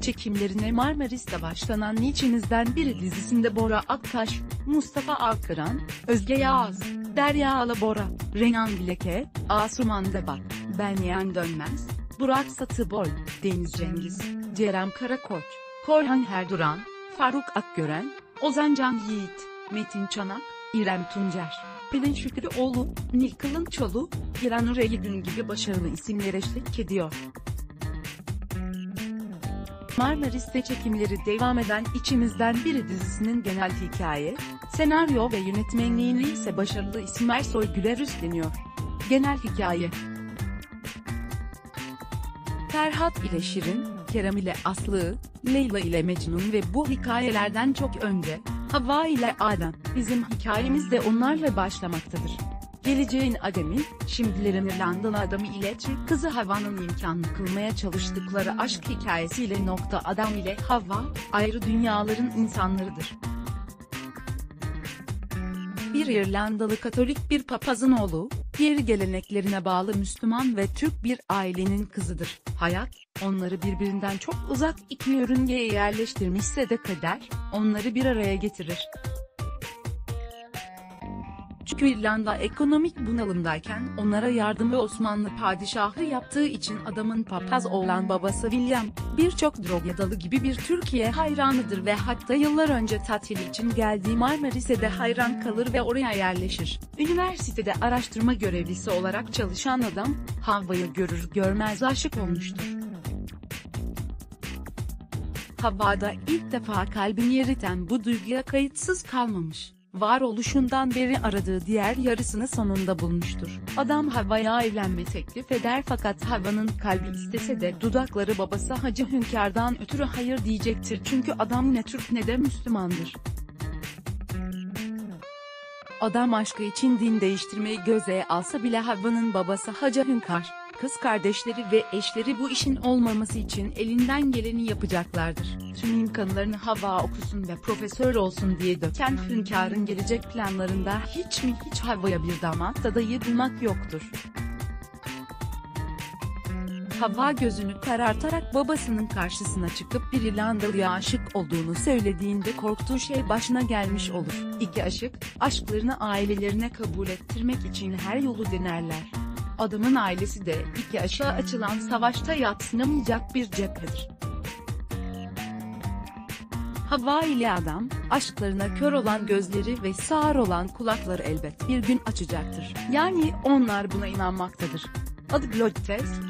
çekimlerine Marmaris'te başlanan Niçinizden Biri dizisinde Bora Aktaş, Mustafa Akıran, Özge Yağız, Derya Alabora, Renan Bileke, Asuman Debak, Benyen Dönmez, Burak Satıboy, Deniz Cengiz, Cerem Karakoç, Korhan Herduran, Faruk Akgören, Ozan Can Yiğit, Metin Çanak, İrem Tuncer, Pelin Şükrüoğlu, Nil Kılınçoğlu, Hiranur Eygün gibi başarılı isimler eşlik ediyor. Marmaris'te çekimleri devam eden İçimizden Biri dizisinin genel hikaye, senaryo ve yönetmenliğini ise başarılı isim Ersoy Güler üstleniyor. Genel hikaye Ferhat ile Şirin, Kerem ile Aslı, Leyla ile Mecnun ve bu hikayelerden çok önce, Havva ile Adem, bizim hikayemiz de onlarla başlamaktadır. Geleceğin Adem'i, şimdilerin İrlandalı adamı ile Türk kızı Havva'nın imkanını kılmaya çalıştıkları aşk hikayesiyle nokta Adam ile Havva, ayrı dünyaların insanlarıdır. Bir İrlandalı Katolik bir papazın oğlu, diğeri geleneklerine bağlı Müslüman ve Türk bir ailenin kızıdır. Hayat, onları birbirinden çok uzak iki yörüngeye yerleştirmişse de kader, onları bir araya getirir. Çünkü İrlanda ekonomik bunalımdayken onlara yardımı Osmanlı padişahı yaptığı için adamın papaz olan babası William, birçok drogyadalı gibi bir Türkiye hayranıdır ve hatta yıllar önce tatil için geldiği Marmaris'e de hayran kalır ve oraya yerleşir. Üniversitede araştırma görevlisi olarak çalışan adam, Havva'yı görür görmez aşık olmuştur. Havva'da ilk defa kalbini yeriten bu duyguya kayıtsız kalmamış varoluşundan beri aradığı diğer yarısını sonunda bulmuştur. Adam Havva'ya evlenme teklif eder fakat Havva'nın kalbi istese de dudakları babası Hacı Hünkar'dan ötürü hayır diyecektir çünkü adam ne Türk ne de Müslümandır. Adam aşkı için din değiştirmeyi göze alsa bile Havva'nın babası Hacı Hünkar, kız kardeşleri ve eşleri bu işin olmaması için elinden geleni yapacaklardır. Tüm imkanlarını Havva okusun ve profesör olsun diye döken Hünkar'ın gelecek planlarında hiç mi hiç Havva'ya bir damat adayı bulmak yoktur. Havva gözünü karartarak babasının karşısına çıkıp bir İrlandalıya aşık olduğunu söylediğinde korktuğu şey başına gelmiş olur. İki aşık, aşklarını ailelerine kabul ettirmek için her yolu denerler. Adamın ailesi de iki aşağı açılan savaşta yatsınamayacak bir cephedir. Havva ile adam, aşklarına kör olan gözleri ve sağır olan kulakları elbet bir gün açacaktır. Yani onlar buna inanmaktadır. Adı Test,